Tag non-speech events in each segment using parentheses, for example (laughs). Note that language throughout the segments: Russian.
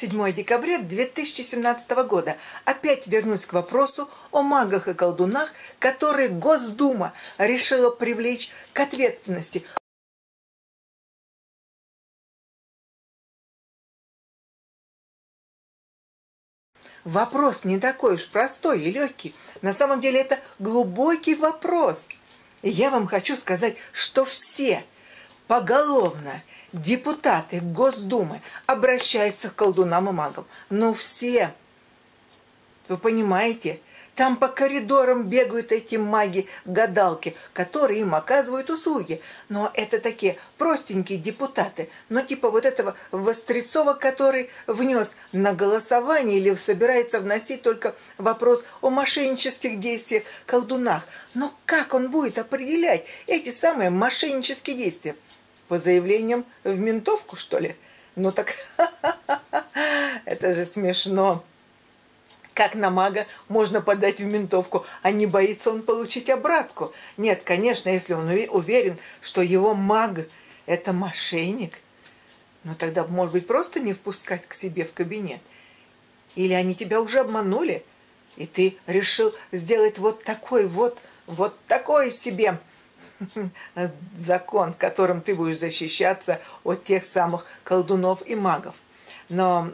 7 декабря 2017 года. Опять вернусь к вопросу о магах и колдунах, которые Госдума решила привлечь к ответственности. Вопрос не такой уж простой и легкий. На самом деле это глубокий вопрос. И я вам хочу сказать, что все поголовно депутаты Госдумы обращаются к колдунам и магам. Но все, вы понимаете, там по коридорам бегают эти маги-гадалки, которые им оказывают услуги. Но это такие простенькие депутаты. Но типа вот этого Вострецова, который внес на голосование или собирается вносить только вопрос о мошеннических действиях колдунах. Но как он будет определять эти самые мошеннические действия? По заявлениям в ментовку, что ли? Ну так (laughs) это же смешно как на мага можно подать в ментовку, а не боится он получить обратку. Нет, конечно, если он уверен, что его маг – это мошенник, ну тогда, может быть, просто не впускать к себе в кабинет. Или они тебя уже обманули, и ты решил сделать вот такой вот, вот такой себе (laughs) закон, которым ты будешь защищаться от тех самых колдунов и магов. Но,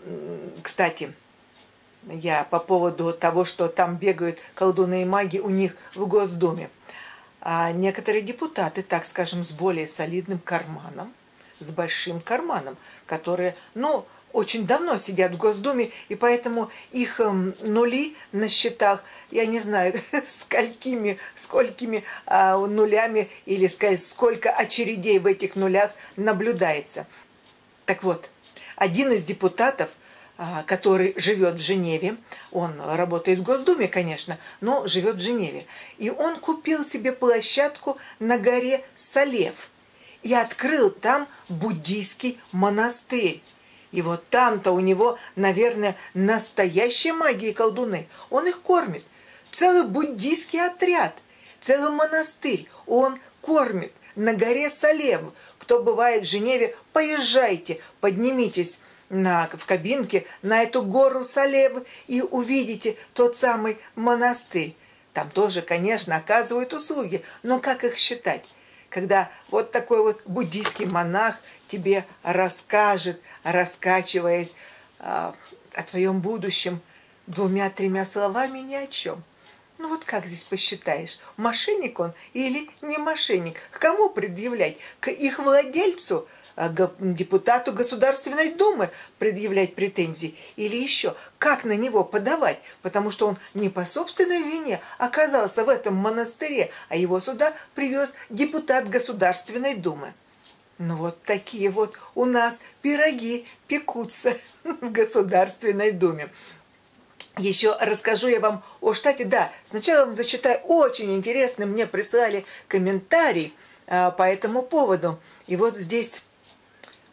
кстати, я по поводу того, что там бегают колдуны и маги у них в Госдуме. А некоторые депутаты, так скажем, с более солидным карманом, с большим карманом, которые, ну, очень давно сидят в Госдуме, и поэтому их эм, нули на счетах, я не знаю, (laughs) сколькими, сколькими а, нулями или сколько очередей в этих нулях наблюдается. Так вот, один из депутатов – а, который живет в Женеве. Он работает в Госдуме, конечно, но живет в Женеве. И он купил себе площадку на горе Салев и открыл там буддийский монастырь. И вот там-то у него, наверное, настоящие магии колдуны. Он их кормит. Целый буддийский отряд, целый монастырь он кормит на горе Салев. Кто бывает в Женеве, поезжайте, поднимитесь на, в кабинке на эту гору Салев и увидите тот самый монастырь. Там тоже, конечно, оказывают услуги, но как их считать? Когда вот такой вот буддийский монах тебе расскажет, раскачиваясь э, о твоем будущем двумя-тремя словами ни о чем. Ну вот как здесь посчитаешь, мошенник он или не мошенник? К кому предъявлять? К их владельцу, депутату Государственной Думы предъявлять претензии или еще как на него подавать, потому что он не по собственной вине оказался в этом монастыре, а его сюда привез депутат Государственной Думы. Ну вот такие вот у нас пироги пекутся (laughs) в Государственной Думе. Еще расскажу я вам о штате. Да, сначала вам зачитаю очень интересный, мне прислали комментарий а, по этому поводу. И вот здесь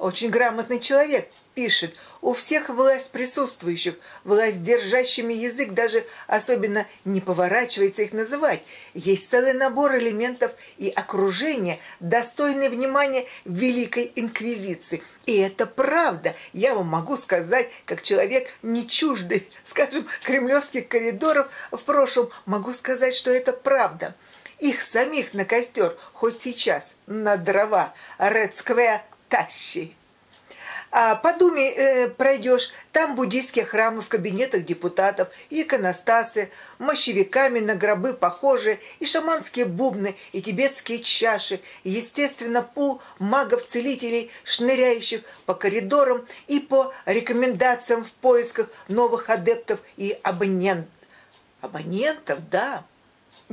очень грамотный человек пишет, у всех власть присутствующих, власть держащими язык даже особенно не поворачивается их называть. Есть целый набор элементов и окружения, достойные внимания Великой Инквизиции. И это правда. Я вам могу сказать, как человек не чуждый, (laughs) скажем, кремлевских коридоров в прошлом, могу сказать, что это правда. Их самих на костер, хоть сейчас, на дрова, Red Square тащи. А по Думе э, пройдешь, там буддийские храмы в кабинетах депутатов, и иконостасы, мощевиками на гробы похожие, и шаманские бубны, и тибетские чаши, и, естественно, пул магов-целителей, шныряющих по коридорам и по рекомендациям в поисках новых адептов и абонент. Абонентов, да.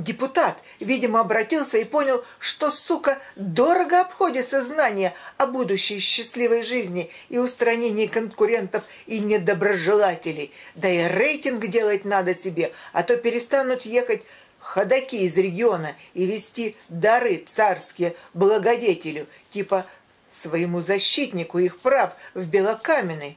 Депутат, видимо, обратился и понял, что, сука, дорого обходится знание о будущей счастливой жизни и устранении конкурентов и недоброжелателей. Да и рейтинг делать надо себе, а то перестанут ехать ходаки из региона и вести дары царские благодетелю, типа своему защитнику их прав в Белокаменной.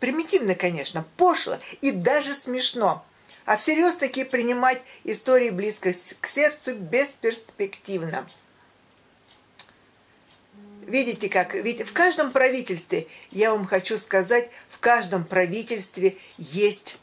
Примитивно, конечно, пошло и даже смешно а всерьез таки принимать истории близко к сердцу бесперспективно. Видите как? Ведь в каждом правительстве, я вам хочу сказать, в каждом правительстве есть,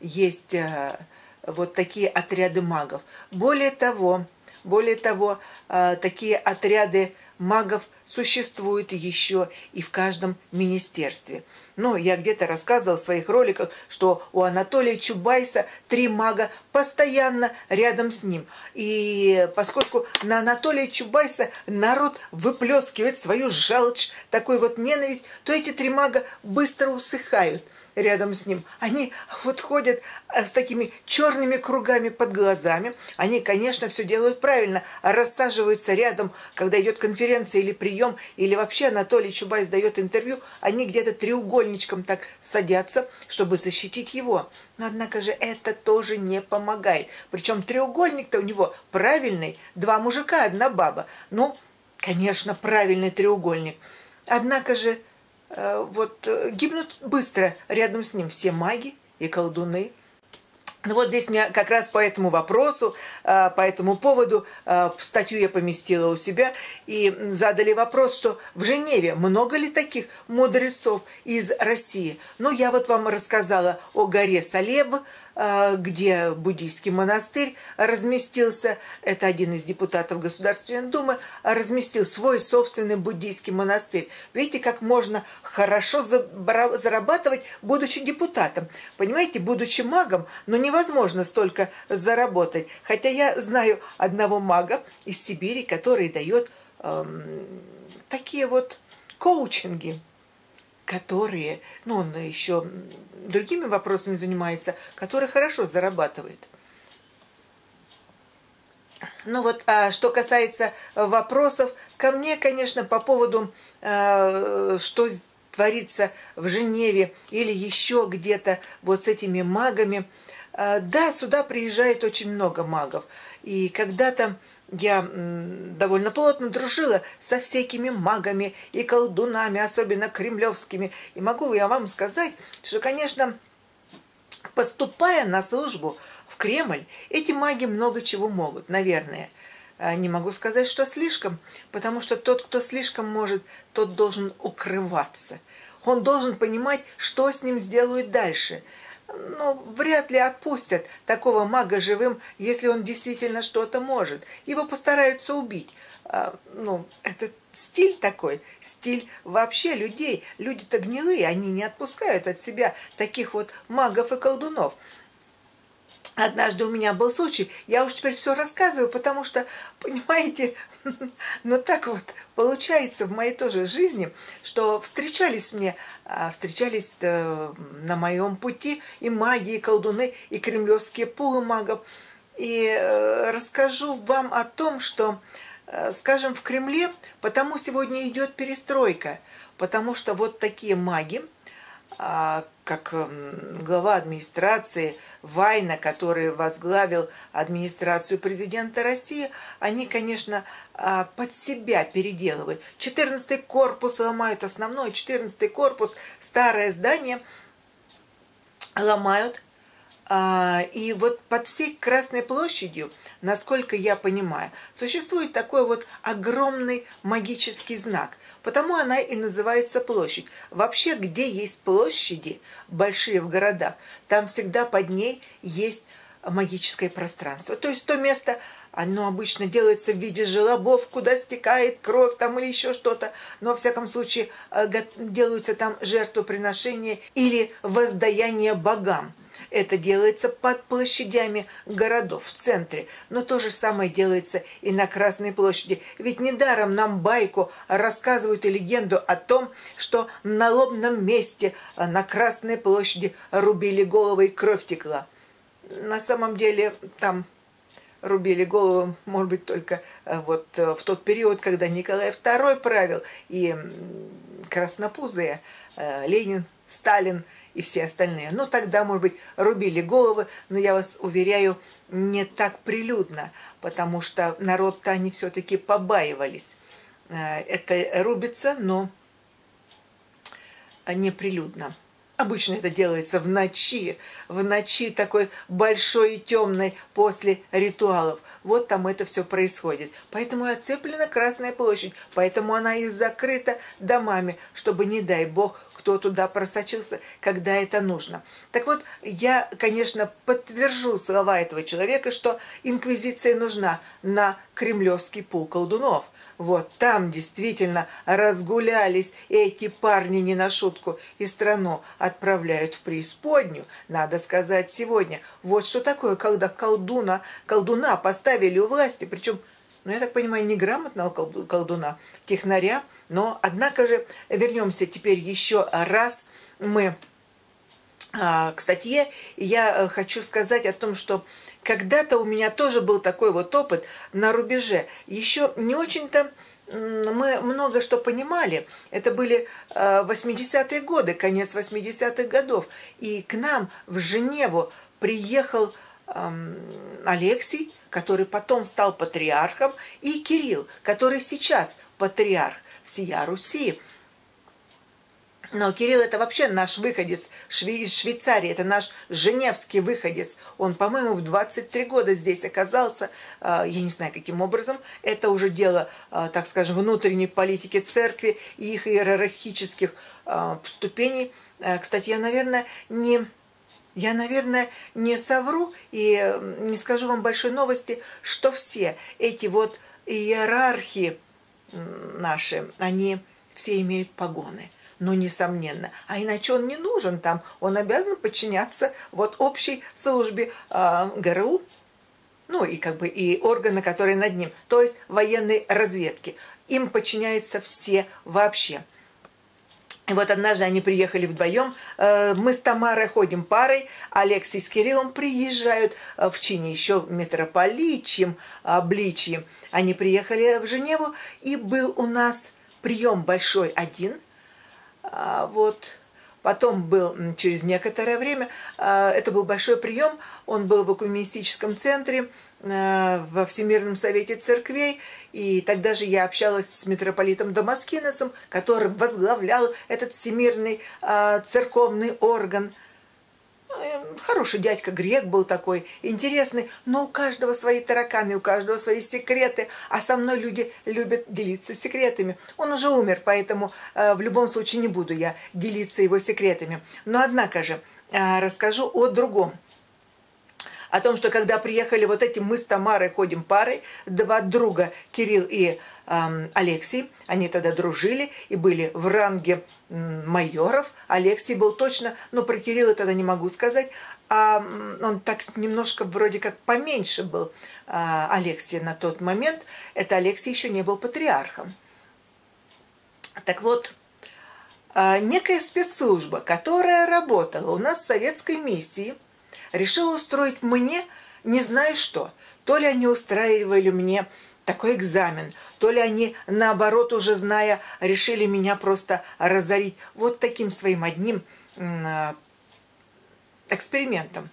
есть э, вот такие отряды магов. Более того, более того, э, такие отряды магов существуют еще и в каждом министерстве. Ну, я где-то рассказывал в своих роликах, что у Анатолия Чубайса три мага постоянно рядом с ним. И поскольку на Анатолия Чубайса народ выплескивает свою желчь, такую вот ненависть, то эти три мага быстро усыхают – рядом с ним. Они вот ходят э, с такими черными кругами под глазами. Они, конечно, все делают правильно, а рассаживаются рядом, когда идет конференция или прием, или вообще Анатолий Чубайс дает интервью, они где-то треугольничком так садятся, чтобы защитить его. Но, однако же, это тоже не помогает. Причем треугольник-то у него правильный, два мужика, одна баба. Ну, конечно, правильный треугольник. Однако же вот э, гибнут быстро рядом с ним все маги и колдуны. Ну вот здесь мне как раз по этому вопросу, э, по этому поводу статью я поместила у себя и задали вопрос, что в Женеве много ли таких мудрецов из России? Ну, я вот вам рассказала о горе Салеб, где буддийский монастырь разместился, это один из депутатов Государственной Думы, разместил свой собственный буддийский монастырь. Видите, как можно хорошо зарабатывать, будучи депутатом. Понимаете, будучи магом, но невозможно столько заработать. Хотя я знаю одного мага из Сибири, который дает эм, такие вот коучинги которые, ну, он еще другими вопросами занимается, который хорошо зарабатывает. Ну вот, а что касается вопросов, ко мне, конечно, по поводу, э, что творится в Женеве или еще где-то вот с этими магами. Э, да, сюда приезжает очень много магов. И когда-то я довольно плотно дружила со всякими магами и колдунами, особенно кремлевскими. И могу я вам сказать, что, конечно, поступая на службу в Кремль, эти маги много чего могут, наверное. А, не могу сказать, что слишком, потому что тот, кто слишком может, тот должен укрываться. Он должен понимать, что с ним сделают дальше – ну, вряд ли отпустят такого мага живым, если он действительно что-то может. Его постараются убить. А, ну, это стиль такой, стиль вообще людей. Люди-то гнилые, они не отпускают от себя таких вот магов и колдунов. Однажды у меня был случай, я уж теперь все рассказываю, потому что, (laughs) понимаете, (laughs) ну так вот получается в моей тоже жизни, что встречались мне, а, встречались э, на моем пути и маги, и колдуны, и кремлевские пулы магов. И э, расскажу вам о том, что, э, скажем, в Кремле, потому сегодня идет перестройка, потому что вот такие маги, как глава администрации Вайна, который возглавил администрацию президента России, они, конечно, а, под себя переделывают. 14 корпус ломают, основной 14 корпус, старое здание ломают, а, и вот под всей Красной площадью, насколько я понимаю, существует такой вот огромный магический знак. Потому она и называется площадь. Вообще, где есть площади большие в городах, там всегда под ней есть магическое пространство. То есть то место, оно обычно делается в виде желобов, куда стекает кровь там или еще что-то. Но, во всяком случае, э, делаются там жертвоприношения или воздаяние богам. Это делается под площадями городов в центре. Но то же самое делается и на Красной площади. Ведь недаром нам байку рассказывают и легенду о том, что на лобном месте на Красной площади рубили головы и кровь текла. На самом деле там рубили голову, может быть, только э, вот э, в тот период, когда Николай II правил, и краснопузые, э, Ленин, Сталин – и все остальные. Ну, тогда, может быть, рубили головы, но я вас уверяю, не так прилюдно, потому что народ-то они все-таки побаивались. Э, это рубится, но неприлюдно. Обычно это делается в ночи, в ночи такой большой и темной после ритуалов. Вот там это все происходит. Поэтому и оцеплена Красная площадь, поэтому она и закрыта домами, чтобы, не дай бог, кто туда просочился, когда это нужно. Так вот, я, конечно, подтвержу слова этого человека, что инквизиция нужна на кремлевский пул колдунов – вот там действительно разгулялись эти парни не на шутку, и страну отправляют в преисподнюю, надо сказать сегодня. Вот что такое, когда колдуна, колдуна поставили у власти, причем, ну я так понимаю, неграмотного колдуна, технаря, но однако же вернемся теперь еще раз мы а, к статье. Я э, хочу сказать о том, что когда-то у меня тоже был такой вот опыт на рубеже. Еще не очень-то мы много что понимали. Это были 80-е э, годы, конец 80-х годов. И к нам в Женеву приехал Алексий, который потом стал патриархом, и Кирилл, который сейчас патриарх всея Руси. Но Кирилл это вообще наш выходец из Швейцарии, это наш женевский выходец. Он, по-моему, в 23 года здесь оказался, а, я не знаю, каким образом. Это уже дело, а, так скажем, внутренней политики церкви и их иерархических а, ступеней. Кстати, я, наверное, не... Я, наверное, не совру и не скажу вам большой новости, что все эти вот иерархии наши, они все имеют погоны ну, несомненно. А иначе он не нужен там. Он обязан подчиняться вот общей службе э, ГРУ, ну, и как бы и органы, которые над ним, то есть военной разведки. Им подчиняются все вообще. И вот однажды они приехали вдвоем. Э, мы с Тамарой ходим парой. Алексей с Кириллом приезжают э, в чине еще митрополичьем, обличьем. Они приехали в Женеву, и был у нас прием большой один – а, вот. Потом был через некоторое время, а, это был большой прием, он был в экуменистическом центре, во Всемирном совете церквей, и тогда же я общалась с митрополитом Дамаскиносом, который возглавлял этот всемирный церковный орган – Эм, хороший дядька грек был такой, интересный, но у каждого свои тараканы, у каждого свои секреты, а со мной люди любят делиться секретами. Он уже умер, поэтому э, в любом случае не буду я делиться его секретами. Но однако же э, расскажу о другом о том, что когда приехали вот эти мы с Тамарой ходим парой, два друга, Кирилл и эм, Алексей, они тогда дружили и были в ранге майоров. Алексей был точно, но про Кирилла тогда не могу сказать, а он так немножко вроде как поменьше был а, Алексей на тот момент. Это Алексей еще не был патриархом. Так вот, а, некая спецслужба, которая работала у нас в советской миссии, решила устроить мне не знаю что. То ли они устраивали мне такой экзамен, то ли они, наоборот, уже зная, решили меня просто разорить вот таким своим одним а, экспериментом.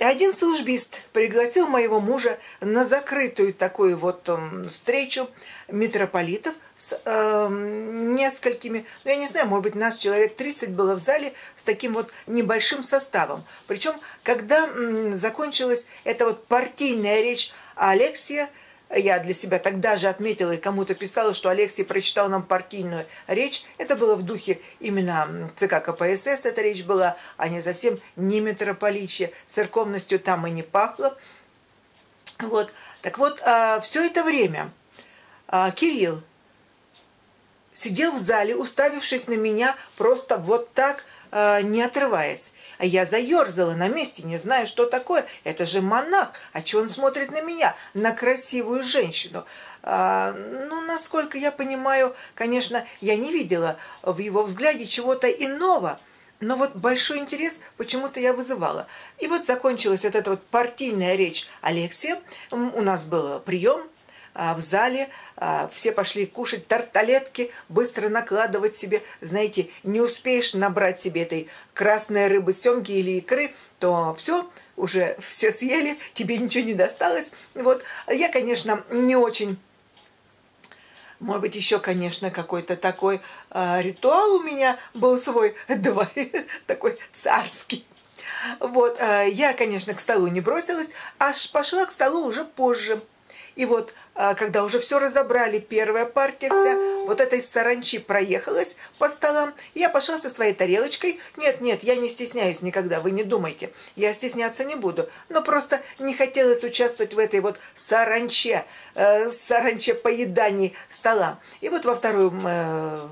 Один службист пригласил моего мужа на закрытую такую вот э, встречу митрополитов с э, несколькими, ну я не знаю, может быть, нас человек 30 было в зале с таким вот небольшим составом. Причем, когда э, закончилась эта вот партийная речь Алексия, я для себя тогда же отметила и кому-то писала, что Алексей прочитал нам партийную речь. Это было в духе именно ЦК КПСС, эта речь была, а не совсем не митрополичья. Церковностью там и не пахло. Вот. Так вот, а, все это время а, Кирилл сидел в зале, уставившись на меня просто вот так, а, не отрываясь. А я заерзала на месте, не зная, что такое. Это же монах. А что он смотрит на меня? На красивую женщину. А, ну, насколько я понимаю, конечно, я не видела в его взгляде чего-то иного. Но вот большой интерес почему-то я вызывала. И вот закончилась вот эта вот партийная речь Алексея. У нас был прием, в зале, а, все пошли кушать тарталетки, быстро накладывать себе, знаете, не успеешь набрать себе этой красной рыбы, семги или икры, то все, уже все съели, тебе ничего не досталось. Вот, я, конечно, не очень Может быть, еще, конечно, какой-то такой э, ритуал у меня был свой, (laughs) два, такой царский. Вот, э, я, конечно, к столу не бросилась, аж пошла к столу уже позже. И вот а, когда уже все разобрали, первая партия вся, вот этой саранчи проехалась по столам, я пошла со своей тарелочкой. Нет, нет, я не стесняюсь никогда, вы не думайте, я стесняться не буду. Но просто не хотелось участвовать в этой вот саранче, э, саранче поедании стола. И вот во втором э,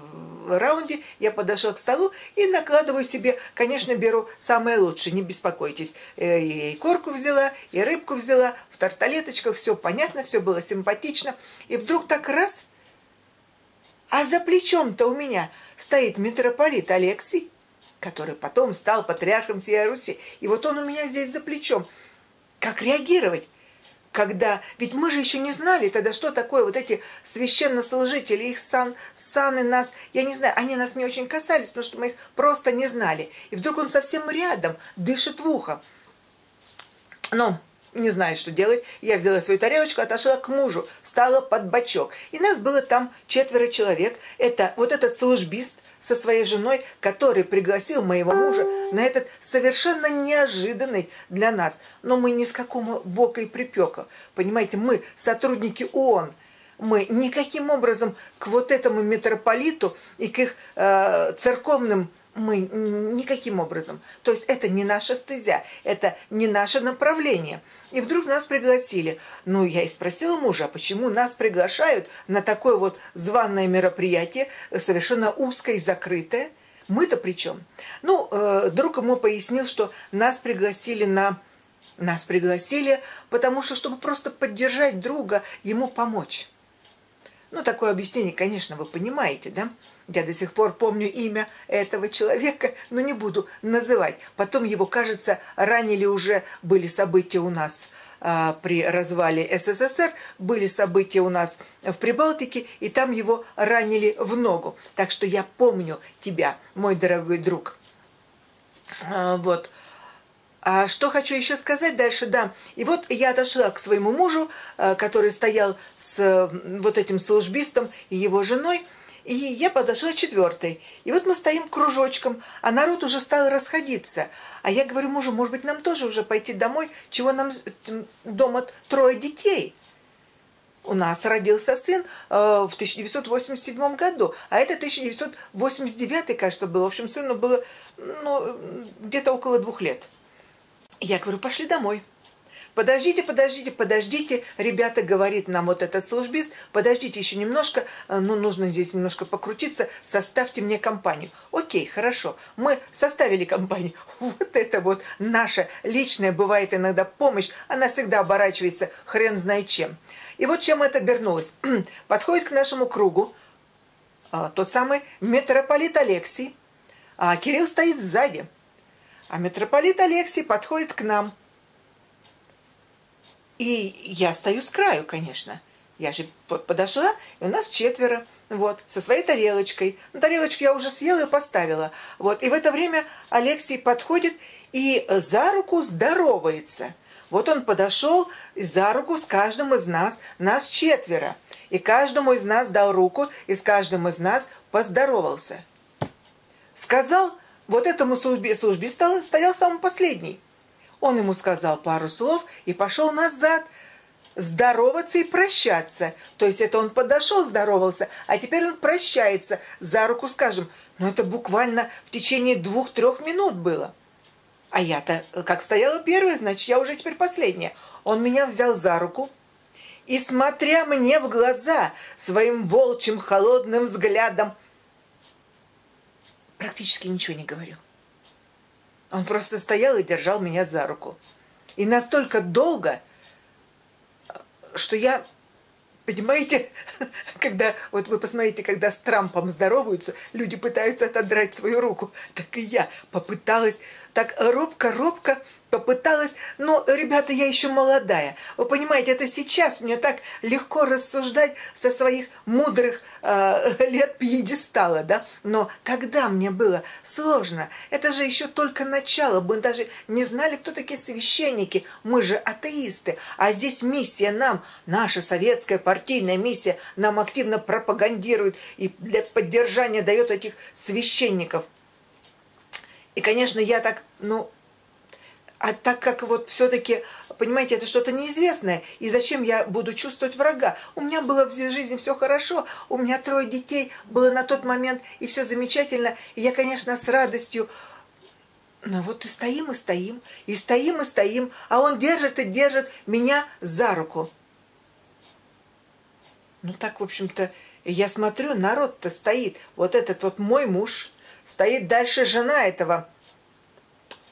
раунде я подошла к столу и накладываю себе, конечно, беру самое лучшее, не беспокойтесь. Э, и корку взяла, и рыбку взяла, в тарталеточках, все понятно, все было симпатично симпатично. И вдруг так раз, а за плечом-то у меня стоит митрополит Алексий, который потом стал патриархом всей Руси. И вот он у меня здесь за плечом. Как реагировать? Когда, ведь мы же еще не знали тогда, что такое вот эти священнослужители, их сан, саны нас, я не знаю, они нас не очень касались, потому что мы их просто не знали. И вдруг он совсем рядом, дышит в ухо. Ну, не знаю, что делать. Я взяла свою тарелочку, отошла к мужу, встала под бочок. И нас было там четверо человек. Это вот этот службист со своей женой, который пригласил моего мужа на этот совершенно неожиданный для нас. Но мы ни с какого бока и припека. Понимаете, мы сотрудники ООН. Мы никаким образом к вот этому митрополиту и к их э, церковным мы никаким образом. То есть это не наша стезя, это не наше направление. И вдруг нас пригласили. Ну, я и спросила мужа, а почему нас приглашают на такое вот званное мероприятие, совершенно узкое и закрытое. Мы-то при чем? Ну, э, друг ему пояснил, что нас пригласили на... Нас пригласили, потому что, чтобы просто поддержать друга, ему помочь. Ну, такое объяснение, конечно, вы понимаете, да? Я до сих пор помню имя этого человека, но не буду называть. Потом его, кажется, ранили уже, были события у нас а, при развале СССР, были события у нас в Прибалтике, и там его ранили в ногу. Так что я помню тебя, мой дорогой друг. А, вот. А что хочу еще сказать дальше, да. И вот я отошла к своему мужу, а, который стоял с вот этим службистом и его женой, и я подошла четвертой. И вот мы стоим кружочком, а народ уже стал расходиться. А я говорю мужу, может быть, нам тоже уже пойти домой, чего нам дома трое детей. У нас родился сын э, в 1987 году, а это 1989, кажется, был. В общем, сыну было ну, где-то около двух лет. Я говорю, пошли домой. Подождите, подождите, подождите, ребята, говорит нам вот этот службист, подождите еще немножко, э, ну, нужно здесь немножко покрутиться, составьте мне компанию. Окей, хорошо, мы составили компанию. (laughs) Вот это вот наша личная бывает иногда помощь, она всегда оборачивается хрен знает чем. И вот чем это обернулось. (clears throat) Подходит к нашему кругу а, тот самый митрополит Алексий, а Кирилл стоит сзади. А митрополит Алексий подходит к нам – и я стою с краю, конечно. Я же подошла, и у нас четверо, вот, со своей тарелочкой. Ну, тарелочку я уже съела и поставила. Вот, и в это время Алексей подходит и за руку здоровается. Вот он подошел за руку с каждым из нас, нас четверо. И каждому из нас дал руку, и с каждым из нас поздоровался. Сказал, вот этому службе, службе стоял, самый последний – он ему сказал пару слов и пошел назад здороваться и прощаться. То есть это он подошел, здоровался, а теперь он прощается за руку, скажем. Но это буквально в течение двух-трех минут было. А я-то как стояла первая, значит, я уже теперь последняя. Он меня взял за руку и, смотря мне в глаза своим волчьим холодным взглядом, практически ничего не говорил. Он просто стоял и держал меня за руку. И настолько долго, что я, понимаете, (laughs) когда, вот вы посмотрите, когда с Трампом здороваются, люди пытаются отодрать свою руку, так и я попыталась так робко-робко попыталась, но, ребята, я еще молодая. Вы понимаете, это сейчас мне так легко рассуждать со своих мудрых э, лет пьедестала, да? Но тогда мне было сложно. Это же еще только начало. Мы даже не знали, кто такие священники. Мы же атеисты. А здесь миссия нам, наша советская партийная миссия, нам активно пропагандирует и для поддержания дает этих священников. И, конечно, я так, ну, а так как вот все-таки, понимаете, это что-то неизвестное, и зачем я буду чувствовать врага? У меня было в жизни все хорошо, у меня трое детей было на тот момент, и все замечательно. И я, конечно, с радостью ну вот и стоим, и стоим, и стоим, и стоим, а он держит и держит меня за руку. Ну так, в общем-то, я смотрю, народ-то стоит. Вот этот вот мой муж, стоит дальше жена этого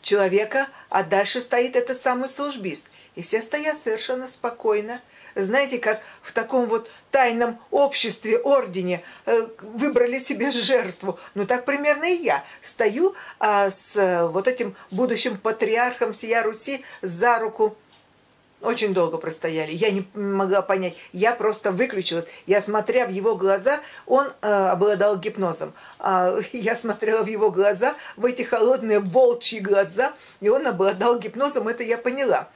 человека, а дальше стоит этот самый службист. И все стоят совершенно спокойно. Знаете, как в таком вот тайном обществе, ордене э, выбрали себе жертву. Ну, так примерно и я. Стою а, с э, вот этим будущим патриархом сия Руси за руку очень долго простояли. Я не могла понять. Я просто выключилась. Я, смотря в его глаза, он э, обладал гипнозом. А (laughs) я смотрела в его глаза, в эти холодные волчьи глаза, и он обладал гипнозом. Это я поняла.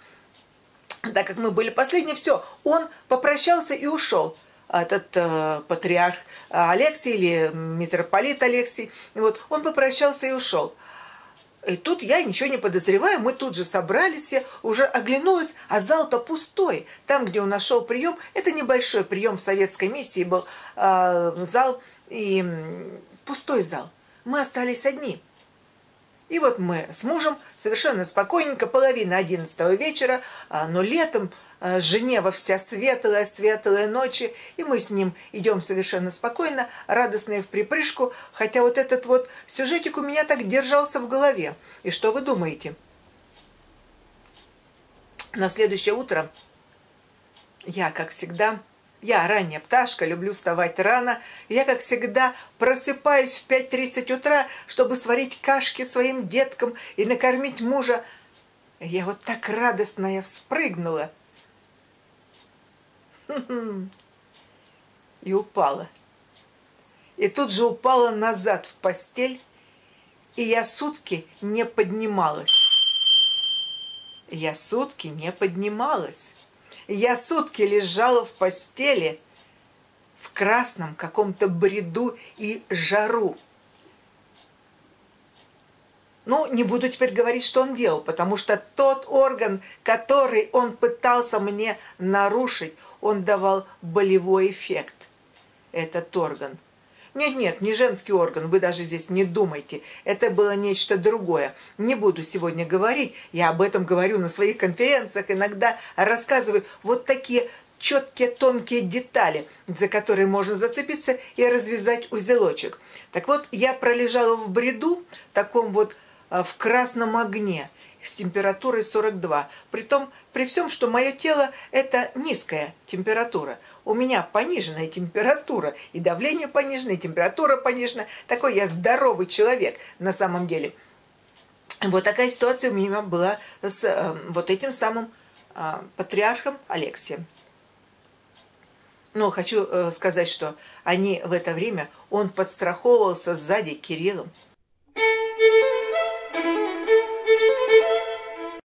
Так как мы были последние, все, он попрощался и ушел этот э, патриарх Алексий или митрополит Алексий, вот, он попрощался и ушел. И тут я ничего не подозреваю, мы тут же собрались, уже оглянулась, а зал-то пустой. Там, где он нашел прием, это небольшой прием в советской миссии был э, зал, и пустой зал. Мы остались одни. И вот мы с мужем совершенно спокойненько, половина одиннадцатого вечера, а, но летом Женева вся светлая, светлая ночи, и мы с ним идем совершенно спокойно, радостные в припрыжку, хотя вот этот вот сюжетик у меня так держался в голове. И что вы думаете? На следующее утро я, как всегда, я ранняя пташка, люблю вставать рано. Я, как всегда, просыпаюсь в 5.30 утра, чтобы сварить кашки своим деткам и накормить мужа. Я вот так радостная вспрыгнула – И упала. И тут же упала назад в постель, и я сутки не поднималась. Я сутки не поднималась. Я сутки лежала в постели в красном каком-то бреду и жару. Ну, не буду теперь говорить, что он делал, потому что тот орган, который он пытался мне нарушить, он давал болевой эффект, этот орган. Нет-нет, не женский орган, вы даже здесь не думайте. Это было нечто другое. Не буду сегодня говорить, я об этом говорю на своих конференциях, иногда рассказываю вот такие четкие тонкие детали, за которые можно зацепиться и развязать узелочек. Так вот, я пролежала в бреду, таком вот а, в красном огне, с температурой 42. Притом при всем, что мое тело – это низкая температура. У меня пониженная температура, и давление пониженное, и температура понижена. Такой я здоровый человек на самом деле. Вот такая ситуация у меня была с э, вот этим самым э, патриархом Алексием. Но хочу э, сказать, что они в это время, он подстраховывался сзади Кириллом –